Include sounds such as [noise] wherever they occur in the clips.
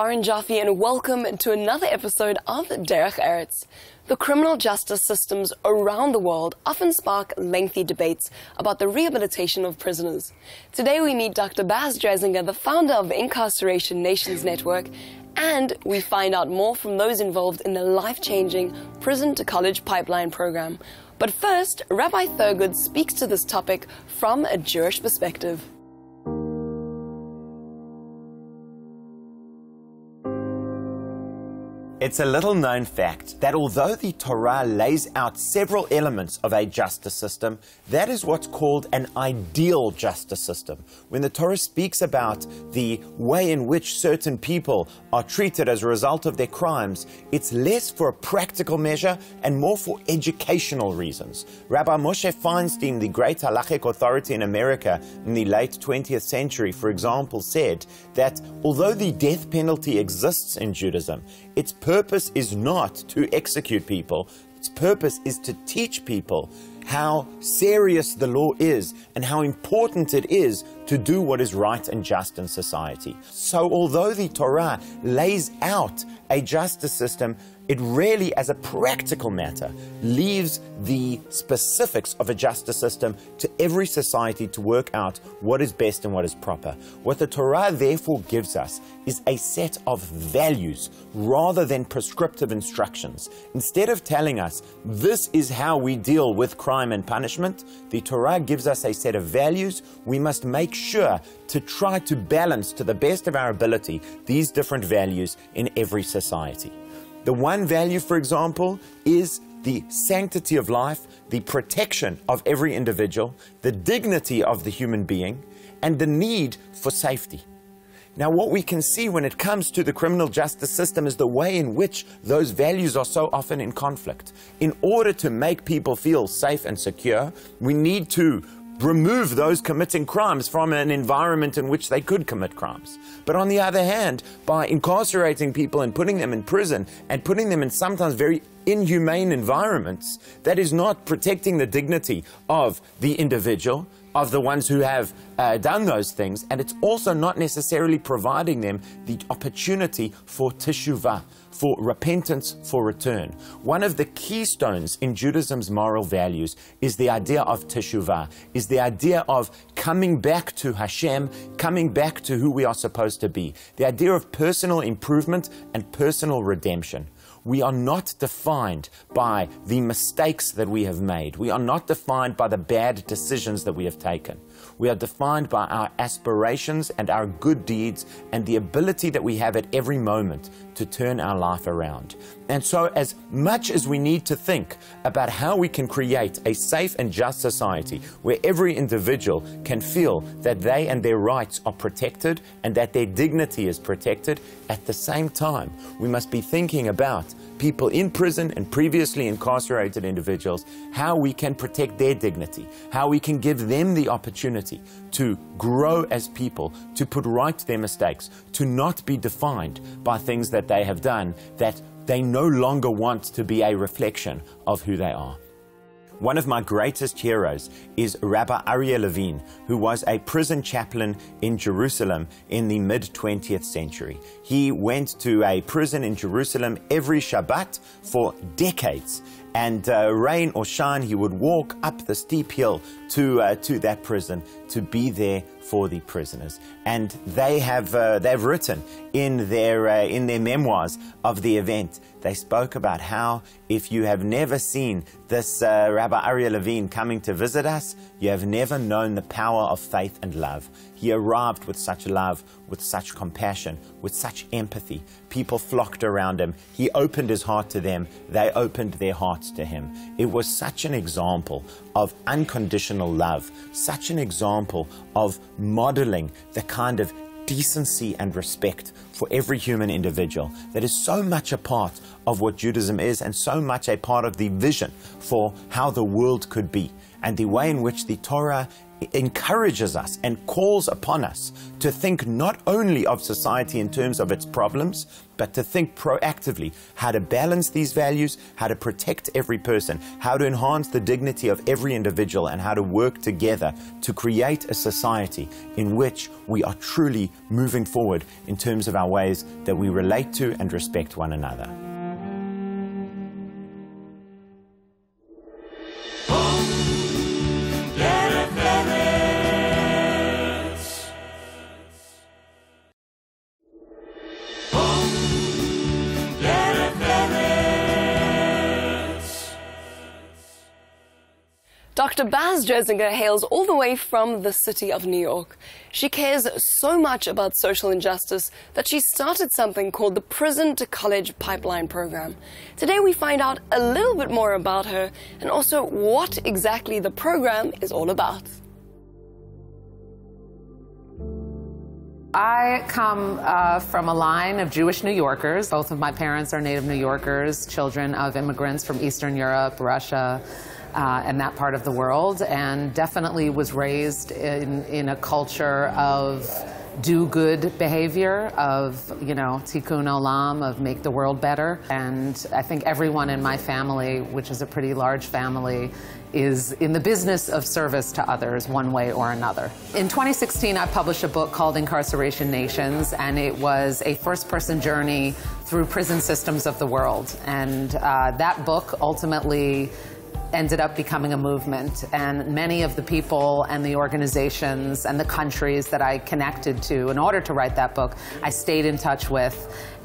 Lauren Jaffe, and welcome to another episode of Derech Eretz. The criminal justice systems around the world often spark lengthy debates about the rehabilitation of prisoners. Today we meet Dr. Baz Dreisinger, the founder of Incarceration Nations Network, and we find out more from those involved in the life-changing prison to college pipeline program. But first, Rabbi Thurgood speaks to this topic from a Jewish perspective. It's a little known fact that although the Torah lays out several elements of a justice system, that is what's called an ideal justice system. When the Torah speaks about the way in which certain people are treated as a result of their crimes, it's less for a practical measure and more for educational reasons. Rabbi Moshe Feinstein, the great halachic authority in America in the late 20th century, for example, said that although the death penalty exists in Judaism, its purpose is not to execute people, its purpose is to teach people how serious the law is and how important it is to do what is right and just in society. So, although the Torah lays out a justice system, it really, as a practical matter, leaves the specifics of a justice system to every society to work out what is best and what is proper. What the Torah therefore gives us is a set of values rather than prescriptive instructions. Instead of telling us this is how we deal with crime and punishment, the Torah gives us a set of values we must make sure to try to balance to the best of our ability these different values in every society. The one value, for example, is the sanctity of life, the protection of every individual, the dignity of the human being, and the need for safety. Now, what we can see when it comes to the criminal justice system is the way in which those values are so often in conflict. In order to make people feel safe and secure, we need to remove those committing crimes from an environment in which they could commit crimes. But on the other hand, by incarcerating people and putting them in prison and putting them in sometimes very inhumane environments, that is not protecting the dignity of the individual, of the ones who have uh, done those things, and it's also not necessarily providing them the opportunity for teshuvah, for repentance, for return. One of the keystones in Judaism's moral values is the idea of teshuvah, is the idea of coming back to Hashem, coming back to who we are supposed to be, the idea of personal improvement and personal redemption. We are not defined by the mistakes that we have made. We are not defined by the bad decisions that we have taken. We are defined by our aspirations and our good deeds and the ability that we have at every moment to turn our life around. And so, as much as we need to think about how we can create a safe and just society where every individual can feel that they and their rights are protected and that their dignity is protected, at the same time, we must be thinking about people in prison and previously incarcerated individuals, how we can protect their dignity, how we can give them the opportunity to grow as people, to put right their mistakes, to not be defined by things that they have done that they no longer want to be a reflection of who they are. One of my greatest heroes is Rabbi Aryeh Levine, who was a prison chaplain in Jerusalem in the mid 20th century. He went to a prison in Jerusalem every Shabbat for decades. And uh, rain or shine, he would walk up the steep hill to, uh, to that prison to be there for the prisoners. And they have, uh, they've written in their, uh, in their memoirs of the event, they spoke about how if you have never seen this uh, Rabbi Aryeh Levine coming to visit us, you have never known the power of faith and love. He arrived with such love, with such compassion, with such empathy. People flocked around him. He opened his heart to them. They opened their hearts to him. It was such an example of unconditional love, such an example of modeling the kind of decency and respect for every human individual that is so much a part of what Judaism is and so much a part of the vision for how the world could be and the way in which the Torah encourages us and calls upon us to think not only of society in terms of its problems, but to think proactively how to balance these values, how to protect every person, how to enhance the dignity of every individual, and how to work together to create a society in which we are truly moving forward in terms of our ways that we relate to and respect one another. Dr. Baz Dreisinger hails all the way from the city of New York. She cares so much about social injustice that she started something called the Prison to College Pipeline Program. Today we find out a little bit more about her and also what exactly the program is all about. I come uh, from a line of Jewish New Yorkers. Both of my parents are native New Yorkers, children of immigrants from Eastern Europe, Russia, uh, and that part of the world, and definitely was raised in, in a culture of do good behavior of, you know, tikkun olam, of make the world better. And I think everyone in my family, which is a pretty large family, is in the business of service to others one way or another. In 2016, I published a book called Incarceration Nations, and it was a first person journey through prison systems of the world. And uh, that book ultimately ended up becoming a movement. And many of the people and the organizations and the countries that I connected to in order to write that book, I stayed in touch with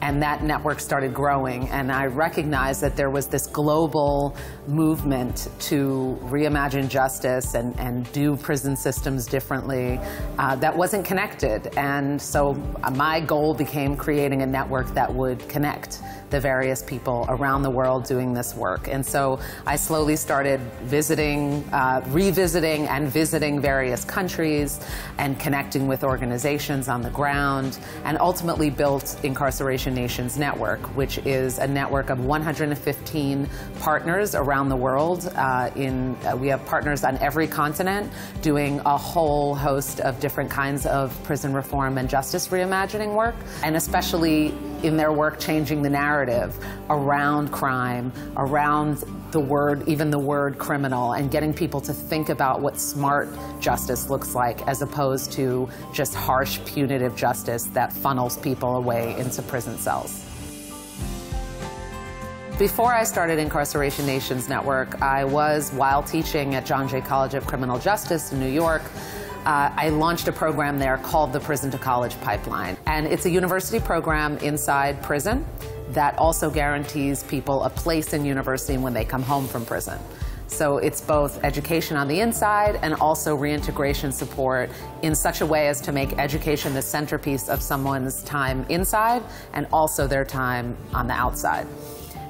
and that network started growing. And I recognized that there was this global movement to reimagine justice and, and do prison systems differently uh, that wasn't connected. And so my goal became creating a network that would connect the various people around the world doing this work. And so I slowly started visiting, uh, revisiting, and visiting various countries and connecting with organizations on the ground, and ultimately built Incarceration Nations Network, which is a network of 115 partners around the world. Uh, in uh, we have partners on every continent doing a whole host of different kinds of prison reform and justice reimagining work, and especially in their work changing the narrative around crime, around the word, even the word criminal, and getting people to think about what smart justice looks like as opposed to just harsh punitive justice that funnels people away into prison cells. Before I started Incarceration Nations Network, I was, while teaching at John Jay College of Criminal Justice in New York, uh, I launched a program there called the Prison to College Pipeline. And it's a university program inside prison that also guarantees people a place in university when they come home from prison. So it's both education on the inside and also reintegration support in such a way as to make education the centerpiece of someone's time inside and also their time on the outside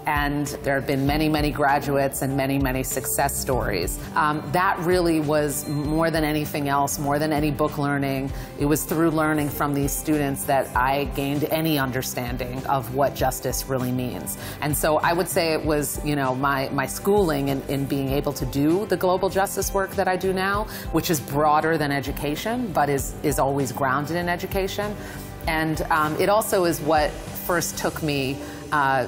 and there have been many, many graduates and many, many success stories. Um, that really was more than anything else, more than any book learning. It was through learning from these students that I gained any understanding of what justice really means. And so I would say it was, you know, my, my schooling in, in being able to do the global justice work that I do now, which is broader than education, but is, is always grounded in education. And um, it also is what first took me uh,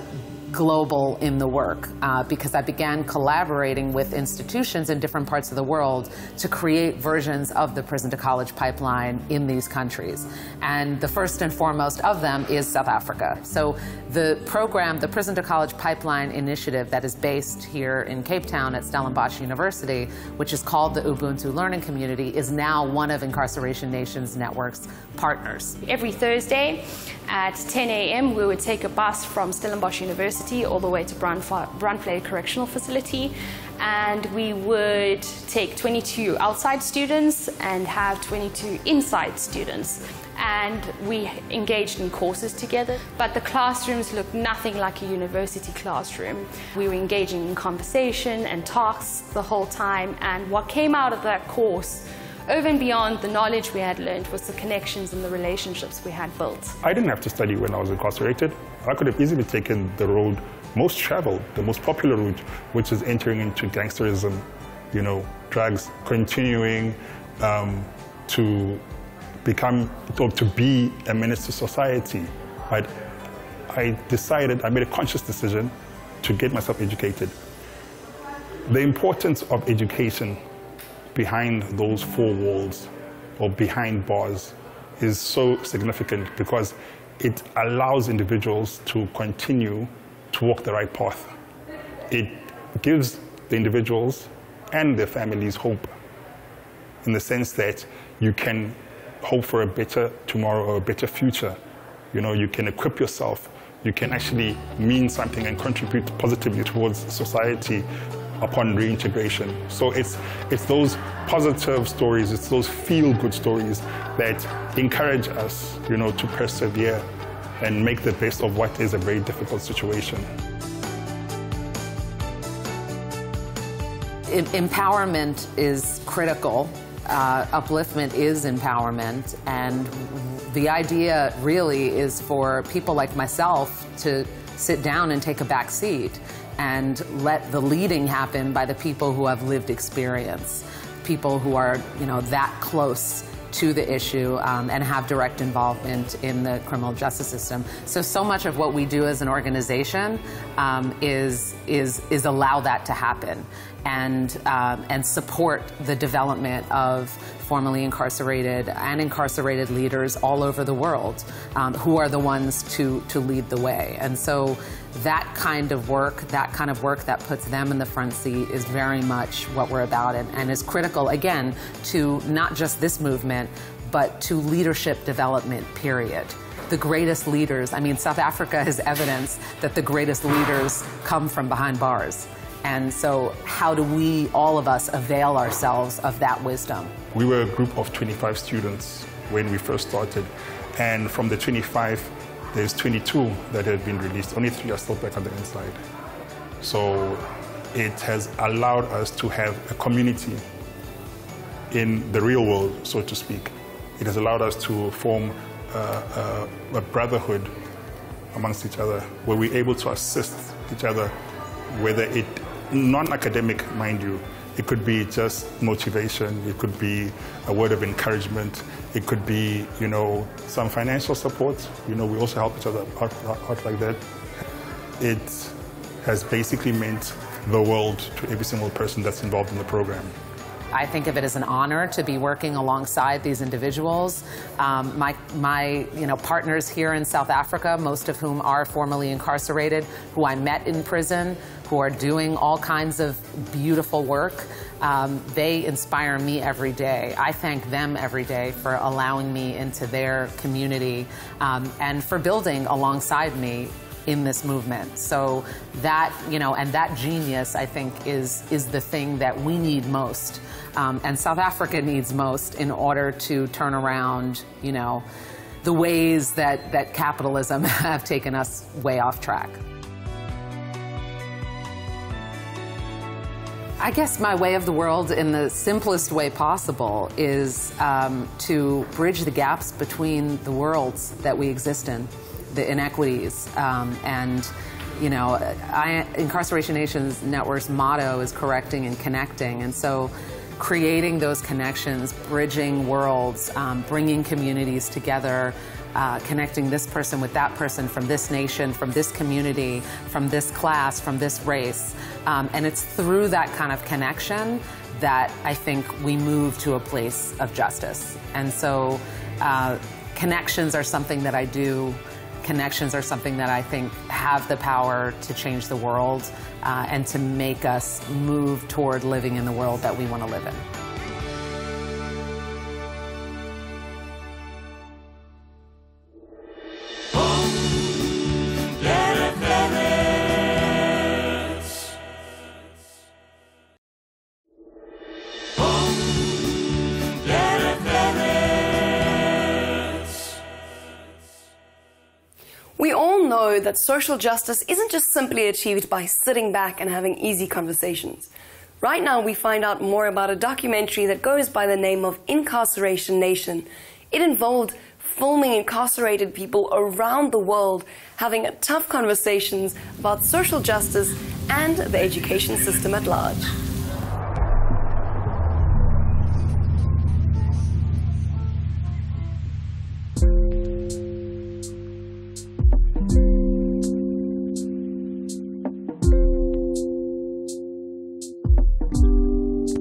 global in the work uh, because I began collaborating with institutions in different parts of the world to create versions of the prison to college pipeline in these countries. And the first and foremost of them is South Africa. So the program, the Prison to College Pipeline Initiative that is based here in Cape Town at Stellenbosch University, which is called the Ubuntu Learning Community, is now one of Incarceration Nations Network's partners. Every Thursday at 10 a.m. we would take a bus from Stellenbosch University all the way to Brandvlei Correctional Facility and we would take 22 outside students and have 22 inside students and we engaged in courses together. But the classrooms looked nothing like a university classroom. We were engaging in conversation and talks the whole time, and what came out of that course over and beyond the knowledge we had learned was the connections and the relationships we had built. I didn't have to study when I was incarcerated. I could have easily taken the road most traveled, the most popular route, which is entering into gangsterism, you know, drugs, continuing um, to become or to be a menace to society. Right? I decided, I made a conscious decision to get myself educated. The importance of education behind those four walls or behind bars is so significant because it allows individuals to continue to walk the right path. It gives the individuals and their families hope in the sense that you can hope for a better tomorrow or a better future. You know, you can equip yourself. You can actually mean something and contribute positively towards society upon reintegration. So it's, it's those positive stories, it's those feel-good stories that encourage us, you know, to persevere and make the best of what is a very difficult situation. Empowerment is critical. Uh, upliftment is empowerment, and the idea really is for people like myself to sit down and take a back seat and let the leading happen by the people who have lived experience, people who are, you know, that close to the issue um, and have direct involvement in the criminal justice system. So, so much of what we do as an organization um, is, is, is allow that to happen and, um, and support the development of formerly incarcerated and incarcerated leaders all over the world um, who are the ones to, to lead the way. And so that kind of work, that kind of work that puts them in the front seat is very much what we're about and, and is critical, again, to not just this movement, but to leadership development, period the greatest leaders. I mean, South Africa is evidence that the greatest leaders come from behind bars. And so, how do we, all of us, avail ourselves of that wisdom? We were a group of 25 students when we first started. And from the 25, there's 22 that have been released. Only three are still back on the inside. So it has allowed us to have a community in the real world, so to speak. It has allowed us to form a, a, a brotherhood amongst each other where we're able to assist each other, whether it, non-academic, mind you, it could be just motivation. It could be a word of encouragement. It could be, you know, some financial support. You know, we also help each other out, out like that. It has basically meant the world to every single person that's involved in the program. I think of it as an honor to be working alongside these individuals. Um, my, my you know, partners here in South Africa, most of whom are formerly incarcerated, who I met in prison, who are doing all kinds of beautiful work. Um, they inspire me every day. I thank them every day for allowing me into their community um, and for building alongside me in this movement. So that, you know, and that genius, I think, is, is the thing that we need most. Um, and South Africa needs most in order to turn around, you know, the ways that, that capitalism [laughs] have taken us way off track. I guess my way of the world in the simplest way possible is um, to bridge the gaps between the worlds that we exist in the inequities. Um, and, you know, I, Incarceration Nations Network's motto is correcting and connecting. And so creating those connections, bridging worlds, um, bringing communities together, uh, connecting this person with that person from this nation, from this community, from this class, from this race. Um, and it's through that kind of connection that I think we move to a place of justice. And so uh, connections are something that I do connections are something that I think have the power to change the world uh, and to make us move toward living in the world that we want to live in. That social justice isn't just simply achieved by sitting back and having easy conversations. Right now, we find out more about a documentary that goes by the name of Incarceration Nation. It involved filming incarcerated people around the world having tough conversations about social justice and the education system at large.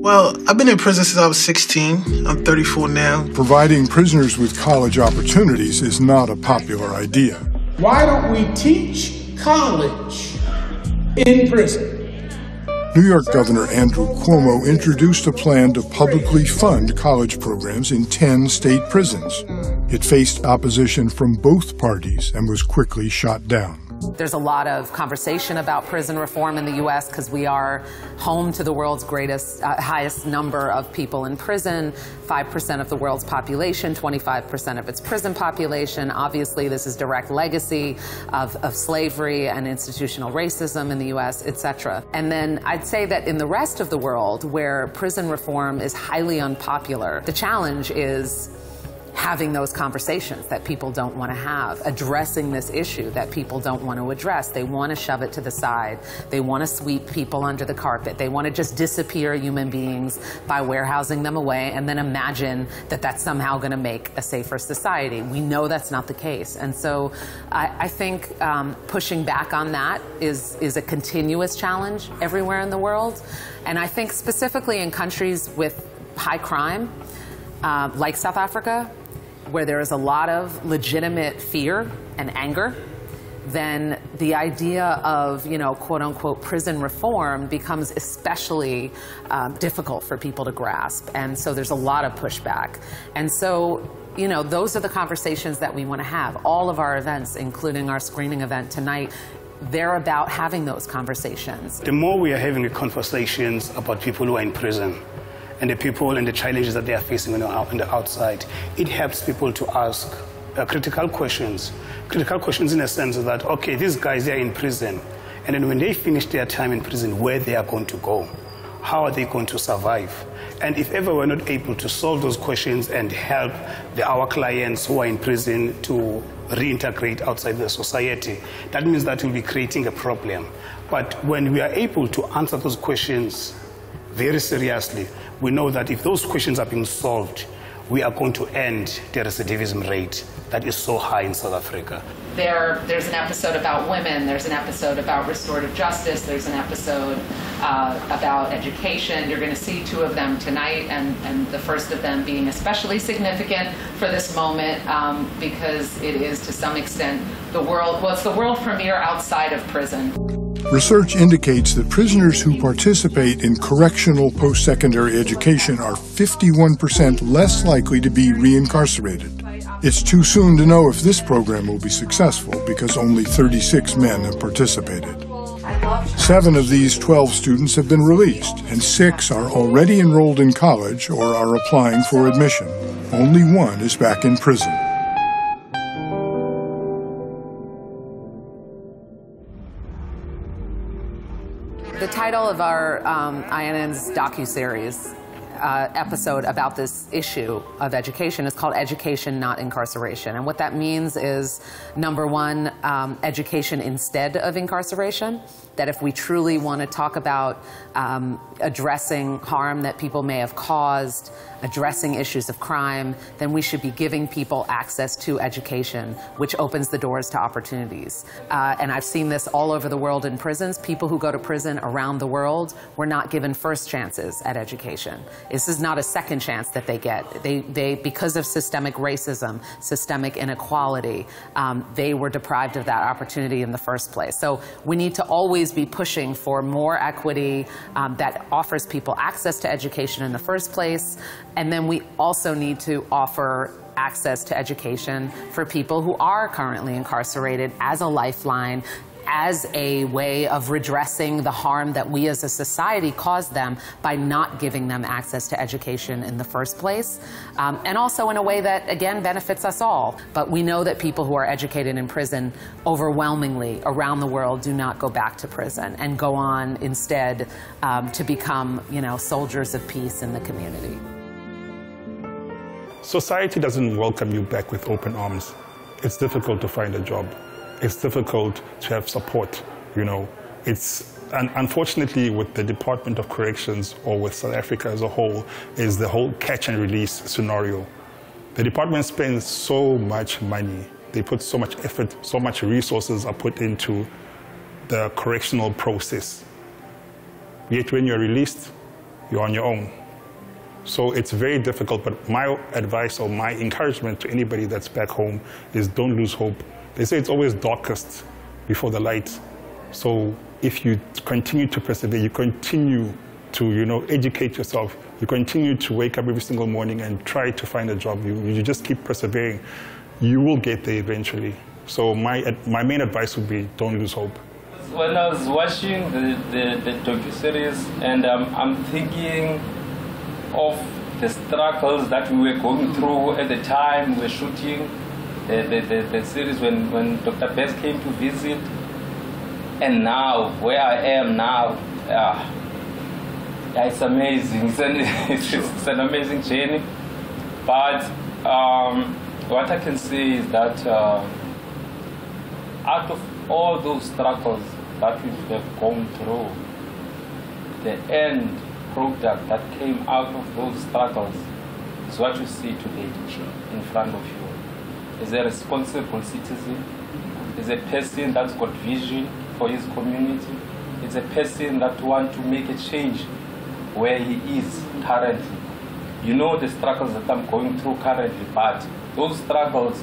Well, I've been in prison since I was 16. I'm 34 now. Providing prisoners with college opportunities is not a popular idea. Why don't we teach college in prison? New York Governor Andrew Cuomo introduced a plan to publicly fund college programs in 10 state prisons. It faced opposition from both parties and was quickly shot down. There's a lot of conversation about prison reform in the U.S. because we are home to the world's greatest, uh, highest number of people in prison. 5% of the world's population, 25% of its prison population. Obviously, this is direct legacy of, of slavery and institutional racism in the U.S., etc. And then I'd say that in the rest of the world, where prison reform is highly unpopular, the challenge is having those conversations that people don't want to have, addressing this issue that people don't want to address. They want to shove it to the side. They want to sweep people under the carpet. They want to just disappear human beings by warehousing them away and then imagine that that's somehow going to make a safer society. We know that's not the case. And so I, I think um, pushing back on that is, is a continuous challenge everywhere in the world. And I think specifically in countries with high crime, uh, like South Africa, where there is a lot of legitimate fear and anger, then the idea of, you know, quote unquote prison reform becomes especially um, difficult for people to grasp. And so there's a lot of pushback. And so, you know, those are the conversations that we want to have. All of our events, including our screening event tonight, they're about having those conversations. The more we are having the conversations about people who are in prison, and the people and the challenges that they are facing on the, the outside. It helps people to ask uh, critical questions. Critical questions in a sense that, okay, these guys, they're in prison. And then when they finish their time in prison, where they are going to go? How are they going to survive? And if ever we're not able to solve those questions and help the, our clients who are in prison to reintegrate outside the society, that means that we'll be creating a problem. But when we are able to answer those questions very seriously, we know that if those questions are being solved, we are going to end the recidivism rate that is so high in South Africa. There, there's an episode about women, there's an episode about restorative justice, there's an episode uh, about education. You're going to see two of them tonight, and, and the first of them being especially significant for this moment um, because it is to some extent the world, well, it's the world premiere outside of prison. Research indicates that prisoners who participate in correctional post-secondary education are 51% less likely to be reincarcerated. It's too soon to know if this program will be successful because only 36 men have participated. Seven of these 12 students have been released, and six are already enrolled in college or are applying for admission. Only one is back in prison. The title of our um, INN's docu-series uh, episode about this issue of education is called Education, Not Incarceration. And what that means is, number one, um, education instead of incarceration that if we truly want to talk about um, addressing harm that people may have caused, addressing issues of crime, then we should be giving people access to education, which opens the doors to opportunities. Uh, and I've seen this all over the world in prisons. People who go to prison around the world were not given first chances at education. This is not a second chance that they get. They, they because of systemic racism, systemic inequality, um, they were deprived of that opportunity in the first place. So we need to always be pushing for more equity um, that offers people access to education in the first place. And then we also need to offer access to education for people who are currently incarcerated as a lifeline as a way of redressing the harm that we as a society caused them by not giving them access to education in the first place. Um, and also in a way that, again, benefits us all. But we know that people who are educated in prison overwhelmingly around the world do not go back to prison and go on instead um, to become, you know, soldiers of peace in the community. Society doesn't welcome you back with open arms. It's difficult to find a job it's difficult to have support, you know. It's, and unfortunately with the Department of Corrections or with South Africa as a whole, is the whole catch and release scenario. The department spends so much money, they put so much effort, so much resources are put into the correctional process. Yet when you're released, you're on your own. So it's very difficult, but my advice or my encouragement to anybody that's back home is don't lose hope. They say it's always darkest before the light. So if you continue to persevere, you continue to you know, educate yourself, you continue to wake up every single morning and try to find a job, you, you just keep persevering, you will get there eventually. So my, my main advice would be don't lose hope. When I was watching the, the, the docu-series and um, I'm thinking of the struggles that we were going through at the time we were shooting the, the, the, the series when, when Dr. Baz came to visit. And now, where I am now, uh, yeah, it's amazing. It's an, [laughs] it's, it's an amazing journey. But um, what I can say is that uh, out of all those struggles that we have gone through, the end product that came out of those struggles is what you see today in front of you. Is a responsible citizen, is a person that's got vision for his community, is a person that wants to make a change where he is currently. You know the struggles that I'm going through currently, but those struggles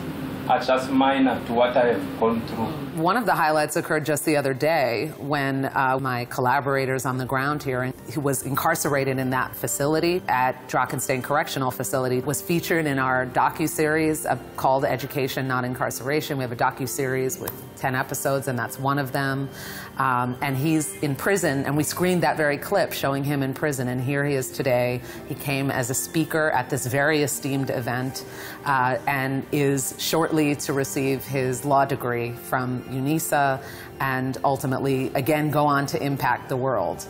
are just minor to what I have gone through. One of the highlights occurred just the other day when uh, my collaborators on the ground here, who was incarcerated in that facility at Drakenstein Correctional Facility, was featured in our docu-series called Education, Not Incarceration. We have a docu-series with 10 episodes, and that's one of them. Um, and he's in prison, and we screened that very clip showing him in prison, and here he is today. He came as a speaker at this very esteemed event uh, and is shortly to receive his law degree from UNISA and ultimately, again, go on to impact the world.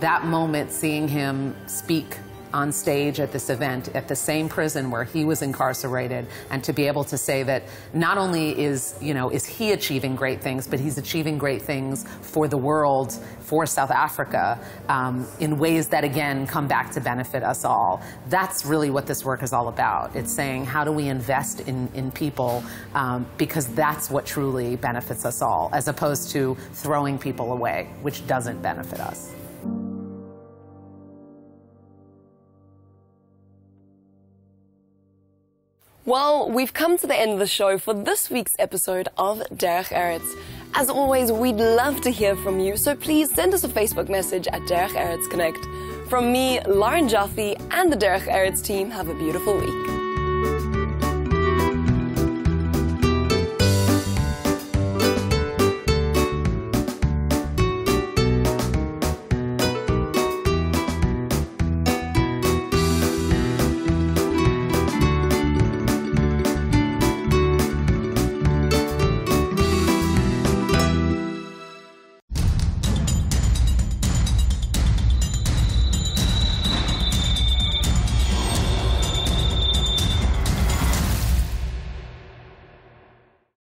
That moment, seeing him speak on stage at this event at the same prison where he was incarcerated. And to be able to say that not only is you know is he achieving great things but he's achieving great things for the world for South Africa um, in ways that again come back to benefit us all. That's really what this work is all about. It's saying how do we invest in, in people um, because that's what truly benefits us all as opposed to throwing people away which doesn't benefit us Well, we've come to the end of the show for this week's episode of Derech Eretz. As always, we'd love to hear from you, so please send us a Facebook message at Derech Eretz Connect. From me, Lauren Jaffe, and the Derech Eretz team, have a beautiful week.